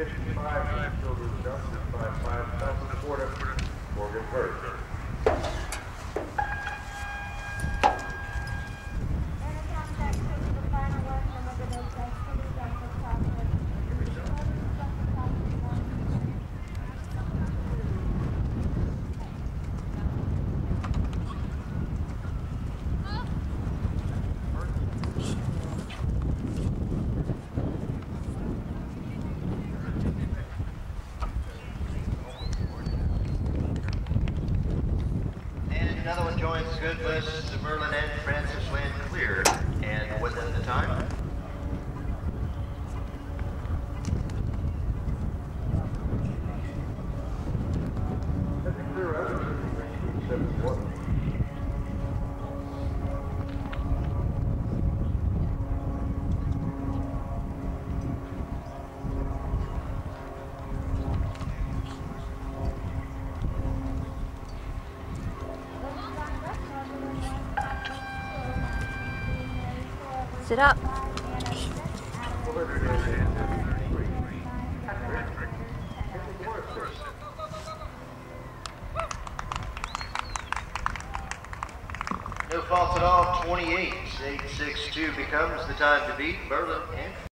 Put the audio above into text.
355 Children's Justice by 5 South Florida, Morgan a joins the good list, Merlin and Frances Land Clear, and within the time. That's a clear evidence, 71. Sit up. No faults at all, 28, 862 becomes the time to beat Merlin and